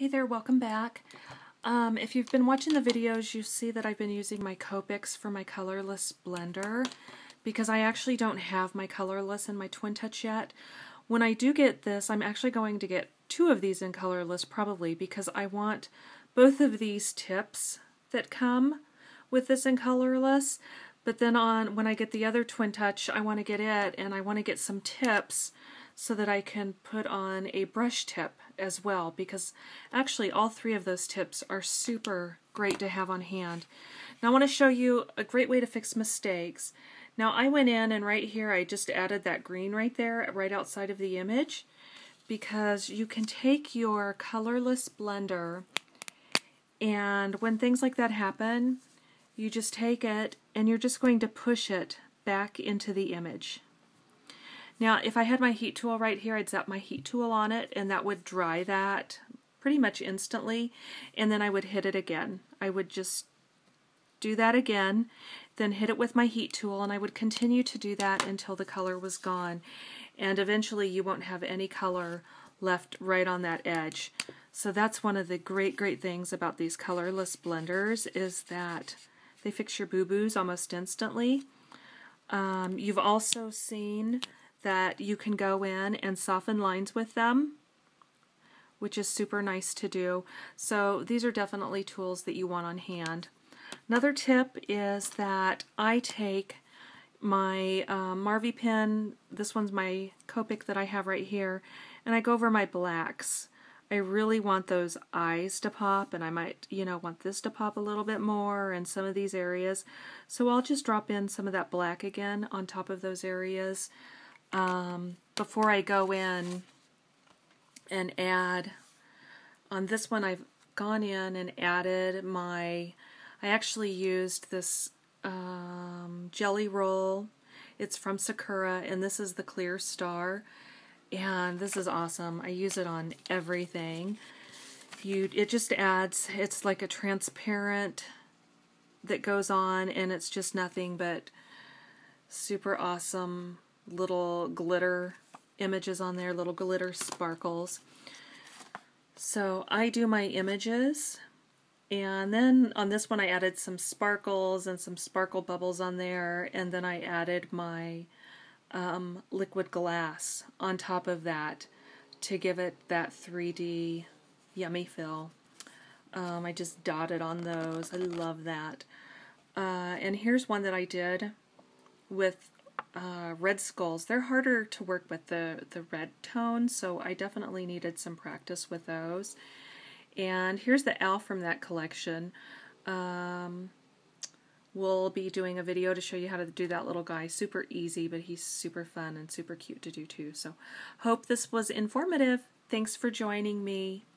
Hey there, welcome back. Um, if you've been watching the videos, you see that I've been using my Copics for my colorless blender because I actually don't have my colorless in my Twin Touch yet. When I do get this, I'm actually going to get two of these in colorless probably because I want both of these tips that come with this in colorless. But then on when I get the other Twin Touch, I want to get it and I want to get some tips so that I can put on a brush tip as well because actually all three of those tips are super great to have on hand. Now I want to show you a great way to fix mistakes. Now I went in and right here I just added that green right there right outside of the image because you can take your colorless blender and when things like that happen you just take it and you're just going to push it back into the image. Now, if I had my heat tool right here, I'd zap my heat tool on it and that would dry that pretty much instantly. And then I would hit it again. I would just do that again, then hit it with my heat tool, and I would continue to do that until the color was gone. And eventually you won't have any color left right on that edge. So that's one of the great, great things about these colorless blenders is that they fix your boo-boos almost instantly. Um, you've also seen that you can go in and soften lines with them, which is super nice to do. So these are definitely tools that you want on hand. Another tip is that I take my um, Marvy pen, this one's my Copic that I have right here, and I go over my blacks. I really want those eyes to pop and I might, you know, want this to pop a little bit more in some of these areas. So I'll just drop in some of that black again on top of those areas um, before I go in and add, on this one I've gone in and added my, I actually used this um, Gelly Roll. It's from Sakura and this is the clear star and this is awesome. I use it on everything. You, it just adds, it's like a transparent that goes on and it's just nothing but super awesome little glitter images on there, little glitter sparkles. So I do my images and then on this one I added some sparkles and some sparkle bubbles on there and then I added my um, liquid glass on top of that to give it that 3D yummy fill. Um, I just dotted on those. I love that. Uh, and here's one that I did with uh, red skulls. They're harder to work with the, the red tone, so I definitely needed some practice with those. And here's the owl from that collection. Um, we'll be doing a video to show you how to do that little guy. Super easy, but he's super fun and super cute to do too. So hope this was informative. Thanks for joining me.